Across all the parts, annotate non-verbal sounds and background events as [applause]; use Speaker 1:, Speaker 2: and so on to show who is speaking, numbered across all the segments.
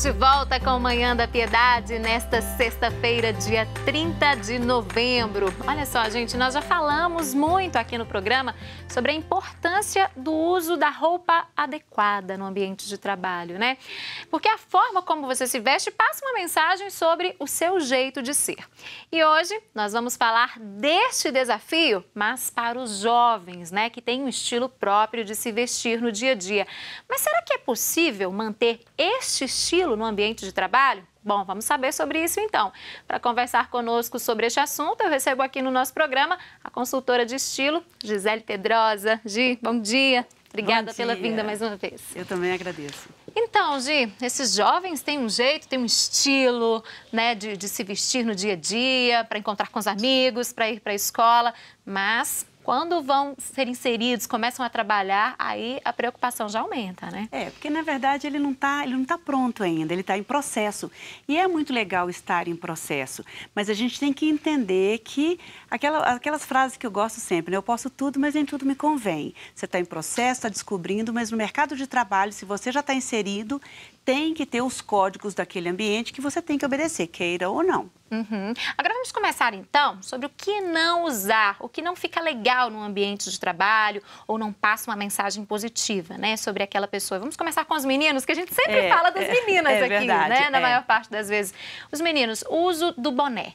Speaker 1: Estamos de volta com Manhã da Piedade nesta sexta-feira, dia 30 de novembro. Olha só, gente, nós já falamos muito aqui no programa sobre a importância do uso da roupa adequada no ambiente de trabalho, né? Porque a forma como você se veste passa uma mensagem sobre o seu jeito de ser. E hoje nós vamos falar deste desafio, mas para os jovens, né, que têm um estilo próprio de se vestir no dia a dia. Mas será que é possível manter este estilo no ambiente de trabalho? Bom, vamos saber sobre isso então. Para conversar conosco sobre este assunto, eu recebo aqui no nosso programa a consultora de estilo, Gisele Pedrosa. Gi, bom dia. Obrigada pela vinda mais uma vez.
Speaker 2: Eu também agradeço.
Speaker 1: Então, Gi, esses jovens têm um jeito, têm um estilo, né, de, de se vestir no dia a dia, para encontrar com os amigos, para ir para a escola, mas quando vão ser inseridos, começam a trabalhar, aí a preocupação já aumenta, né?
Speaker 2: É, porque na verdade ele não está tá pronto ainda, ele está em processo. E é muito legal estar em processo, mas a gente tem que entender que aquela, aquelas frases que eu gosto sempre, né? eu posso tudo, mas nem tudo me convém. Você está em processo, está descobrindo, mas no mercado de trabalho, se você já está inserido, tem que ter os códigos daquele ambiente que você tem que obedecer, queira ou não.
Speaker 1: Uhum. Agora vamos começar então sobre o que não usar, o que não fica legal no ambiente de trabalho ou não passa uma mensagem positiva, né, sobre aquela pessoa. Vamos começar com os meninos, que a gente sempre é, fala das é, meninas é, aqui, verdade, né, na é. maior parte das vezes. Os meninos, uso do boné.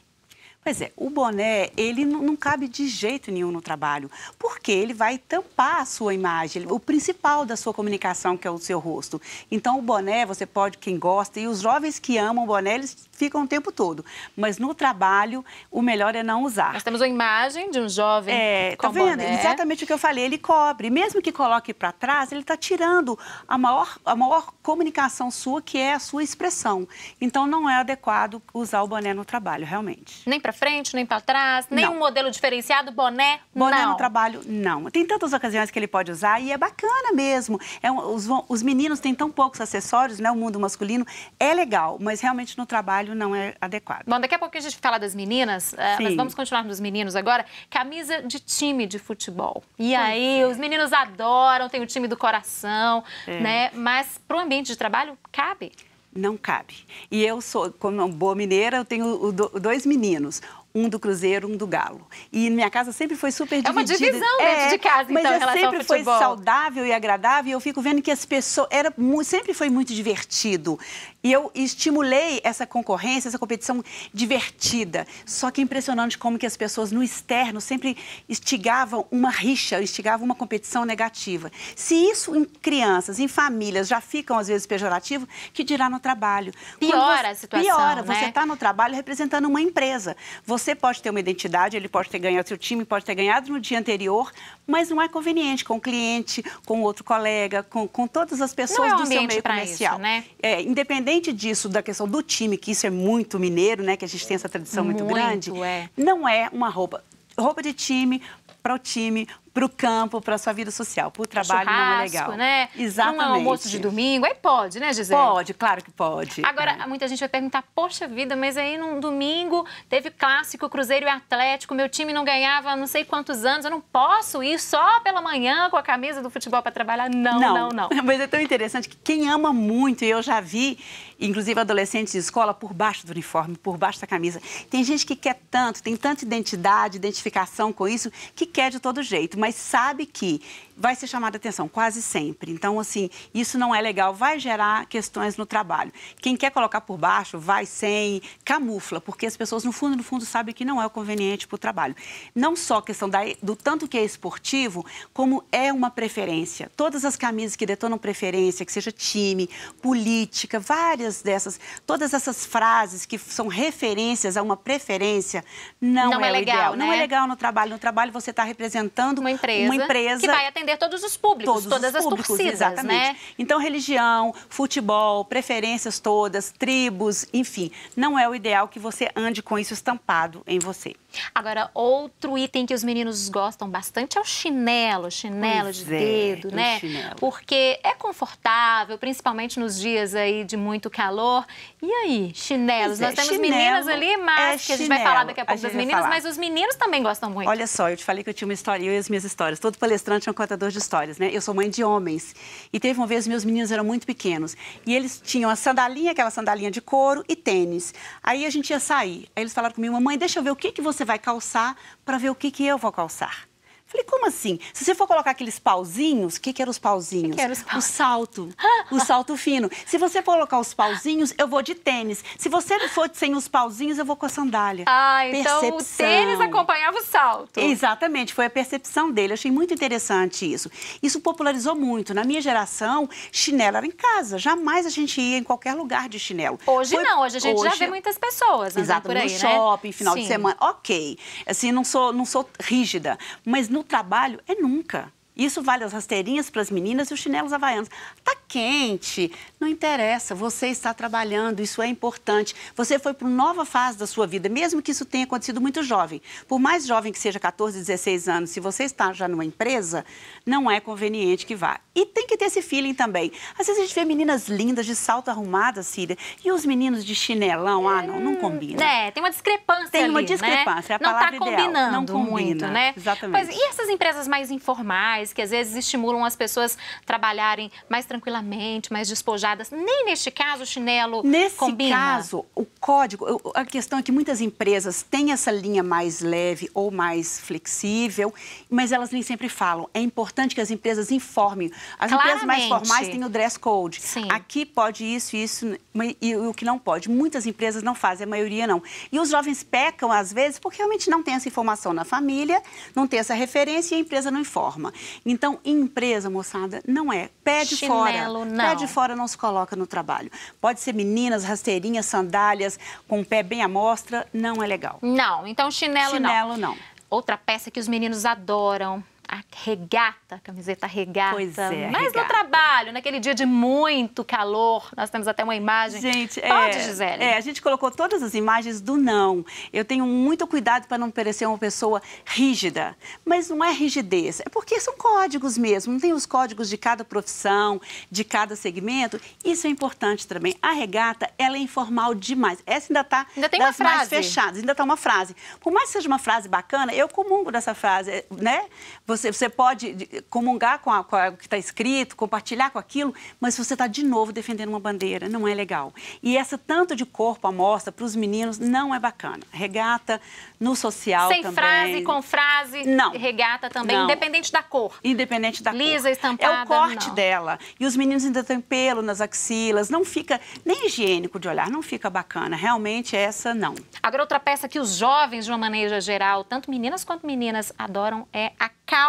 Speaker 2: Pois é, o boné, ele não, cabe de jeito nenhum no trabalho, porque ele vai tampar a sua imagem, o principal da sua comunicação, que é o seu rosto. Então, o boné, você pode, quem gosta, e os jovens que amam o boné, eles ficam o tempo todo. Mas no trabalho, o melhor é não usar.
Speaker 1: Nós temos uma imagem de um jovem é, com tá
Speaker 2: vendo?
Speaker 1: Boné.
Speaker 2: Exatamente o que eu falei, ele cobre. Mesmo que coloque para trás, ele está tirando a maior, a maior comunicação sua, que é a sua expressão. Então, não é adequado usar o boné no trabalho, realmente.
Speaker 1: Nem para frente, nem para trás, nem não. um modelo diferenciado, boné,
Speaker 2: boné
Speaker 1: não.
Speaker 2: no trabalho, não. Tem tantas ocasiões que ele pode usar e é bacana mesmo. É, os, os meninos têm tão poucos acessórios, né? O mundo masculino é legal, mas realmente no trabalho não é adequado.
Speaker 1: Bom, daqui a pouco a gente fala das meninas, uh, mas vamos continuar nos meninos agora. Camisa de time de futebol. E pois aí, é. os meninos adoram, tem o time do coração, é. né? Mas para o ambiente de trabalho, cabe?
Speaker 2: Não cabe. E eu sou, como boa mineira, eu tenho dois meninos um do Cruzeiro, um do Galo. E minha casa sempre foi super dividida. É
Speaker 1: uma divisão dentro é, de casa, então,
Speaker 2: mas em sempre foi saudável e agradável. E eu fico vendo que as pessoas... Era, sempre foi muito divertido. E eu estimulei essa concorrência, essa competição divertida. Só que é impressionante como que as pessoas no externo sempre instigavam uma rixa, instigavam uma competição negativa. Se isso em crianças, em famílias, já ficam às vezes pejorativo, que dirá no trabalho.
Speaker 1: Piora você, a situação,
Speaker 2: Piora.
Speaker 1: Né?
Speaker 2: Você está no trabalho representando uma empresa. Você pode ter uma identidade, ele pode ter ganhado, seu time pode ter ganhado no dia anterior, mas não é conveniente com o cliente, com outro colega, com, com todas as pessoas
Speaker 1: é um
Speaker 2: do seu meio comercial.
Speaker 1: Isso, né?
Speaker 2: é, independente disso, da questão do time, que isso é muito mineiro, né? Que a gente tem essa tradição muito, muito grande,
Speaker 1: é.
Speaker 2: não é uma roupa. Roupa de time, para o time, para o campo, para a sua vida social. Para o trabalho não é legal.
Speaker 1: né?
Speaker 2: Exatamente.
Speaker 1: Um almoço de domingo, aí pode, né, Gisele?
Speaker 2: Pode, claro que pode.
Speaker 1: Agora,
Speaker 2: é.
Speaker 1: muita gente vai perguntar, poxa vida, mas aí num domingo teve clássico, Cruzeiro e Atlético, meu time não ganhava não sei quantos anos, eu não posso ir só pela manhã com a camisa do futebol para trabalhar? Não, não, não, não. [laughs]
Speaker 2: Mas é tão interessante que quem ama muito, e eu já vi, inclusive adolescentes de escola, por baixo do uniforme, por baixo da camisa. Tem gente que quer tanto, tem tanta identidade, identificação com isso, que quer de todo jeito, mas sabe que vai ser chamada atenção quase sempre. Então, assim, isso não é legal, vai gerar questões no trabalho. Quem quer colocar por baixo, vai sem, camufla, porque as pessoas, no fundo, no fundo, sabem que não é o conveniente para o trabalho. Não só a questão da, do tanto que é esportivo, como é uma preferência. Todas as camisas que detonam preferência, que seja time, política, várias dessas, todas essas frases que são referências a uma preferência, não,
Speaker 1: não
Speaker 2: é,
Speaker 1: é legal.
Speaker 2: Ideal.
Speaker 1: Né?
Speaker 2: Não é legal no trabalho. No trabalho você está representando
Speaker 1: uma empresa,
Speaker 2: uma empresa
Speaker 1: que vai atender atender todos os públicos,
Speaker 2: todos
Speaker 1: todas
Speaker 2: as
Speaker 1: públicos, torcidas,
Speaker 2: exatamente.
Speaker 1: né?
Speaker 2: Então, religião, futebol, preferências todas, tribos, enfim, não é o ideal que você ande com isso estampado em você.
Speaker 1: Agora, outro item que os meninos gostam bastante é o chinelo, chinelo
Speaker 2: Pois
Speaker 1: de
Speaker 2: é,
Speaker 1: dedo, né?
Speaker 2: chinelo.
Speaker 1: Porque é confortável, principalmente nos dias aí de muito calor. E aí, chinelos?
Speaker 2: Pois é,
Speaker 1: Nós temos
Speaker 2: chinelo
Speaker 1: meninas ali, mas
Speaker 2: é
Speaker 1: que a gente vai falar daqui a
Speaker 2: a
Speaker 1: pouco
Speaker 2: gente
Speaker 1: das meninas, mas os meninos também gostam muito.
Speaker 2: Olha só, eu te falei que eu tinha uma história, eu e as minhas histórias. Todo palestrante é um contador de histórias, né? Eu sou mãe de homens. E teve uma vez, meus meninos eram muito pequenos. E eles tinham a sandalinha, aquela sandalinha de couro e tênis. Aí a gente ia sair. Aí eles falaram comigo, mamãe, deixa eu ver o que, que você vai calçar para ver o que, que eu vou calçar. Falei, como assim? Se você for colocar aqueles pauzinhos, o que, que eram os pauzinhos?
Speaker 1: que era os
Speaker 2: O salto, [laughs] o salto fino. Se você for colocar os pauzinhos, eu vou de tênis. Se você for sem os pauzinhos, eu vou com a sandália.
Speaker 1: Ah, então o tênis acompanhava o salto.
Speaker 2: Exatamente, foi a percepção dele. Eu achei muito interessante isso. Isso popularizou muito. Na minha geração, chinelo era em casa. Jamais a gente ia em qualquer lugar de chinelo.
Speaker 1: Hoje
Speaker 2: Foi-
Speaker 1: não, hoje a gente já
Speaker 2: hoje-
Speaker 1: vê muitas pessoas
Speaker 2: Exato,
Speaker 1: por aí,
Speaker 2: no
Speaker 1: né?
Speaker 2: shopping, final de
Speaker 1: Sim.
Speaker 2: semana, ok. Assim, não sou, não sou rígida, mas no trabalho é nunca. Isso vale as rasteirinhas para as meninas e os chinelos havaianos. Tá quente, não interessa, você está trabalhando, isso é importante. Você foi para uma nova fase da sua vida, mesmo que isso tenha acontecido muito jovem. Por mais jovem que seja 14, 16 anos, se você está já numa empresa, não é conveniente que vá. E tem que ter esse feeling também. Às vezes a gente vê meninas lindas de salto arrumada, Cília, e os meninos de chinelão, ah, não, não combina.
Speaker 1: É, tem uma discrepância
Speaker 2: Tem uma
Speaker 1: ali, né?
Speaker 2: discrepância, é a
Speaker 1: Não tá
Speaker 2: palavra ideal.
Speaker 1: combinando
Speaker 2: Não combina,
Speaker 1: muito, né?
Speaker 2: exatamente.
Speaker 1: Pois, e essas empresas mais informais, que às vezes estimulam as pessoas trabalharem mais tranquilamente, mais despojadas, nem neste caso o chinelo
Speaker 2: Nesse
Speaker 1: combina?
Speaker 2: caso, o código, a questão é que muitas empresas têm essa linha mais leve ou mais flexível, mas elas nem sempre falam. É importante que as empresas informem. As empresas mais
Speaker 1: Claramente.
Speaker 2: formais têm o dress code.
Speaker 1: Sim.
Speaker 2: Aqui pode isso, isso e o que não pode. Muitas empresas não fazem, a maioria não. E os jovens pecam, às vezes, porque realmente não tem essa informação na família, não tem essa referência e a empresa não informa. Então, em empresa, moçada, não é. Pede fora.
Speaker 1: Chinelo, não.
Speaker 2: Pede fora não se coloca no trabalho. Pode ser meninas, rasteirinhas, sandálias, com o pé bem à mostra, não é legal.
Speaker 1: Não, então chinelo,
Speaker 2: Chinelo, não.
Speaker 1: Outra peça que os meninos adoram. A regata, a camiseta regata.
Speaker 2: Pois é,
Speaker 1: Mas no
Speaker 2: regata.
Speaker 1: trabalho, naquele dia de muito calor, nós temos até uma imagem.
Speaker 2: Gente,
Speaker 1: Pode,
Speaker 2: é,
Speaker 1: Gisele?
Speaker 2: é, a gente colocou todas as imagens do não. Eu tenho muito cuidado para não parecer uma pessoa rígida, mas não é rigidez, é porque são códigos mesmo, não tem os códigos de cada profissão, de cada segmento. Isso é importante também. A regata, ela é informal demais. Essa ainda está
Speaker 1: Ainda tem uma
Speaker 2: das mais
Speaker 1: frase.
Speaker 2: fechadas, ainda está uma frase. Por mais que seja uma frase bacana, eu comungo dessa frase, né? Você, você pode de- comungar com, a- com a- o que está escrito, compartilhar com aquilo, mas você está de novo defendendo uma bandeira, não é legal. E essa tanto de corpo à mostra para os meninos não é bacana. Regata no social
Speaker 1: Sem
Speaker 2: também.
Speaker 1: frase, com frase,
Speaker 2: Não.
Speaker 1: regata também,
Speaker 2: Não.
Speaker 1: independente da cor.
Speaker 2: Independente da
Speaker 1: Lisa,
Speaker 2: cor.
Speaker 1: estampada,
Speaker 2: É o corte
Speaker 1: não.
Speaker 2: dela. E os meninos ainda têm pelo nas axilas. Não fica nem higiênico de olhar, não fica bacana. Realmente essa não.
Speaker 1: Agora, outra peça que os jovens, de uma maneira geral, tanto meninas quanto meninas, adoram é a calça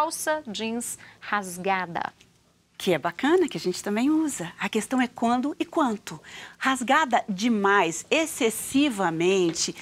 Speaker 1: jeans rasgada.
Speaker 2: Que é bacana, que a gente também usa. A questão é quando e quanto. Rasgada demais, excessivamente,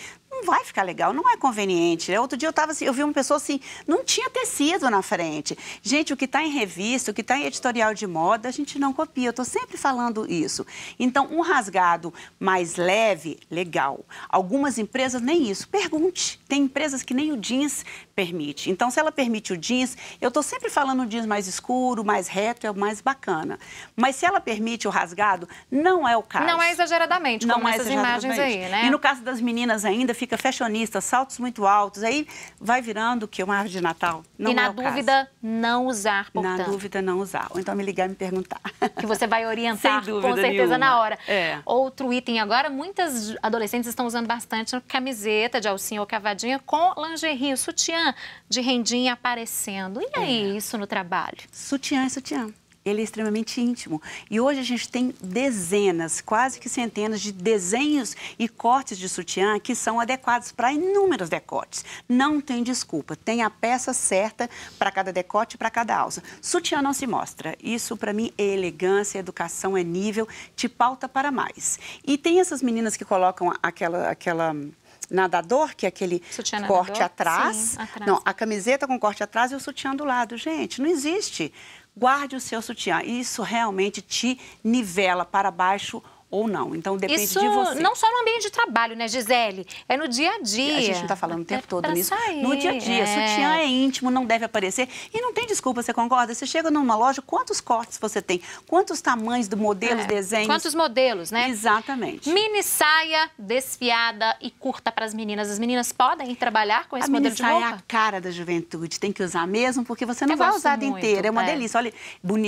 Speaker 2: vai ficar legal, não é conveniente. Outro dia eu tava assim, eu vi uma pessoa assim, não tinha tecido na frente. Gente, o que está em revista, o que está em editorial de moda, a gente não copia. Eu estou sempre falando isso. Então, um rasgado mais leve, legal. Algumas empresas nem isso. Pergunte. Tem empresas que nem o jeans permite. Então, se ela permite o jeans, eu estou sempre falando o jeans mais escuro, mais reto, é o mais bacana. Mas se ela permite o rasgado, não é o caso.
Speaker 1: Não é exageradamente, como
Speaker 2: é
Speaker 1: essas imagens aí,
Speaker 2: exageradamente.
Speaker 1: né?
Speaker 2: E no caso das meninas ainda, fica fashionista, saltos muito altos, aí vai virando o que? Uma árvore de Natal. Não
Speaker 1: e na
Speaker 2: é caso.
Speaker 1: dúvida, não usar, portanto.
Speaker 2: Na dúvida, não usar. Ou então me ligar e me perguntar.
Speaker 1: que você vai orientar com certeza
Speaker 2: nenhuma.
Speaker 1: na hora.
Speaker 2: É.
Speaker 1: Outro item agora, muitas adolescentes estão usando bastante camiseta de alcinha ou cavadinha com lingerie, sutiã de rendinha aparecendo. E aí,
Speaker 2: É.
Speaker 1: isso no trabalho?
Speaker 2: Sutiã é sutiã. Ele é extremamente íntimo. E hoje a gente tem dezenas, quase que centenas de desenhos e cortes de sutiã que são adequados para inúmeros decotes. Não tem desculpa. Tem a peça certa para cada decote e para cada alça. Sutiã não se mostra. Isso, para mim, é elegância, educação, é nível, te pauta para mais. E tem essas meninas que colocam aquela. aquela nadador, que é aquele
Speaker 1: Sutiã
Speaker 2: corte
Speaker 1: nadador?
Speaker 2: atrás.
Speaker 1: Sim, atrás.
Speaker 2: Não, a camiseta com corte atrás e o sutiã do lado. Gente, não existe. Guarde o seu sutiã. Isso realmente te nivela para baixo ou não. Então depende
Speaker 1: Isso
Speaker 2: de você.
Speaker 1: não só no ambiente de trabalho, né, Gisele? É no dia a dia.
Speaker 2: A gente não está falando o tempo
Speaker 1: É
Speaker 2: todo nisso.
Speaker 1: sair,
Speaker 2: No dia a dia,
Speaker 1: é.
Speaker 2: sutiã é íntimo, não deve aparecer. E não tem desculpa, você concorda? Você chega numa loja, quantos cortes você tem? Quantos tamanhos do modelo,
Speaker 1: É.
Speaker 2: desenhos?
Speaker 1: Quantos modelos, né?
Speaker 2: Exatamente.
Speaker 1: Mini saia desfiada e curta para as meninas. As meninas podem ir trabalhar com esse
Speaker 2: a mini
Speaker 1: modelo de
Speaker 2: saia é
Speaker 1: roupa?
Speaker 2: a cara da juventude, tem que usar mesmo, porque você não
Speaker 1: Eu
Speaker 2: vai usar
Speaker 1: muito,
Speaker 2: inteira. É uma
Speaker 1: é.
Speaker 2: delícia. Olha,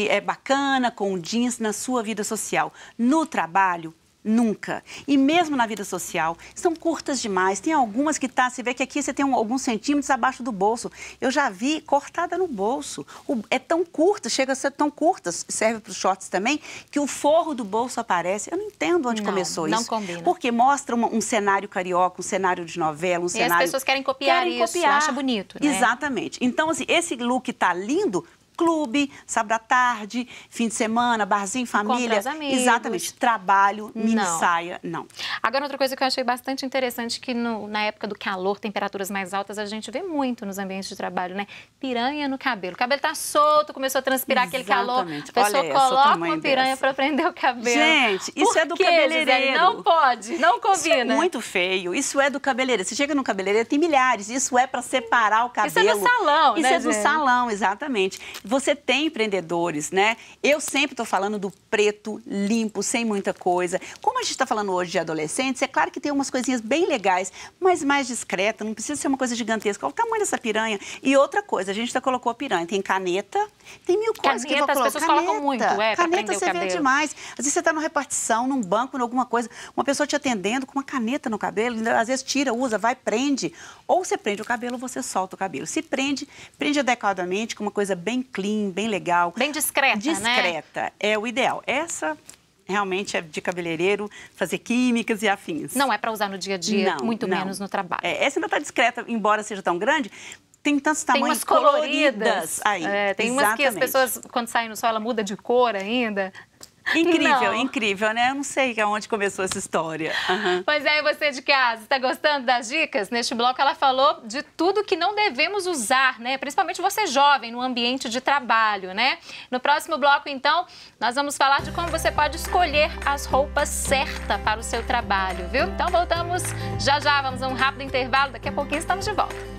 Speaker 2: é bacana com jeans na sua vida social. No trabalho, Nunca. E mesmo na vida social, são curtas demais. Tem algumas que tá, você vê que aqui você tem um- alguns centímetros abaixo do bolso. Eu já vi cortada no bolso. O- é tão curta, chega a ser tão curta, serve para os shorts também, que o forro do bolso aparece. Eu não entendo onde
Speaker 1: Não,
Speaker 2: começou
Speaker 1: não
Speaker 2: isso.
Speaker 1: combina.
Speaker 2: Porque mostra uma- um cenário carioca, um cenário de novela, um
Speaker 1: E as
Speaker 2: cenário...
Speaker 1: pessoas querem copiar isso, acha bonito, né?
Speaker 2: Exatamente. Então, assim, esse look tá lindo, clube, sábado à tarde, fim de semana, barzinho, família. Exatamente. Trabalho, mini
Speaker 1: Não.
Speaker 2: saia, não.
Speaker 1: Agora, outra coisa que eu achei bastante interessante, que no- na época do calor, temperaturas mais altas, a gente vê muito nos ambientes de trabalho, né? Piranha no cabelo. O cabelo tá solto, começou a transpirar aquele calor.
Speaker 2: Exatamente.
Speaker 1: A pessoa
Speaker 2: Olha
Speaker 1: coloca uma piranha para prender o cabelo.
Speaker 2: Gente, isso
Speaker 1: Por
Speaker 2: é do
Speaker 1: quê,
Speaker 2: cabeleireiro.
Speaker 1: Gisele? Não pode, não
Speaker 2: Isso é
Speaker 1: combina.
Speaker 2: muito feio. Isso é do cabeleireiro. Você chega no cabeleireiro, tem milhares. Isso é para separar o cabelo.
Speaker 1: Isso é do salão,
Speaker 2: Isso
Speaker 1: né,
Speaker 2: é do
Speaker 1: gente?
Speaker 2: salão, exatamente. Você tem empreendedores, né? Eu sempre estou falando do preto, limpo, sem muita coisa. Como a gente está falando hoje de adolescentes, é claro que tem umas coisinhas bem legais, mas mais discreta. Não precisa ser uma coisa gigantesca. Olha o tamanho dessa piranha. E outra coisa, a gente já colocou a piranha. Tem caneta, tem mil coisas que eu vou
Speaker 1: Caneta, as
Speaker 2: colocar.
Speaker 1: pessoas colocam muito, é,
Speaker 2: Caneta você vê demais. Às vezes você está numa repartição, num banco, em alguma coisa, uma pessoa te atendendo com uma caneta no cabelo, às vezes tira, usa, vai, prende. Ou você prende o cabelo, você solta o cabelo. Se prende, prende adequadamente, com uma coisa bem clean, bem legal.
Speaker 1: Bem discreta, né?
Speaker 2: Discreta, é o ideal. Essa realmente é de cabeleireiro, fazer químicas e afins.
Speaker 1: Não é para usar no dia a dia,
Speaker 2: Não,
Speaker 1: muito
Speaker 2: não.
Speaker 1: menos no trabalho.
Speaker 2: É, essa ainda está discreta, embora seja tão grande, tem tantos
Speaker 1: Tem
Speaker 2: tamanhos
Speaker 1: umas coloridas.
Speaker 2: aí.
Speaker 1: É, tem umas que as
Speaker 2: Exatamente.
Speaker 1: pessoas, quando saem no sol, ela muda de cor ainda.
Speaker 2: Incrível,
Speaker 1: Não.
Speaker 2: incrível, né? Eu não sei aonde começou essa história. Aham.
Speaker 1: Pois é, e você de casa, está gostando das dicas? Neste bloco ela falou de tudo que não devemos usar, né? Principalmente você jovem, no ambiente de trabalho, né? No próximo bloco, então, nós vamos falar de como você pode escolher as roupas certas para o seu trabalho, viu? Então voltamos já já, vamos a um rápido intervalo, daqui a pouquinho estamos de volta.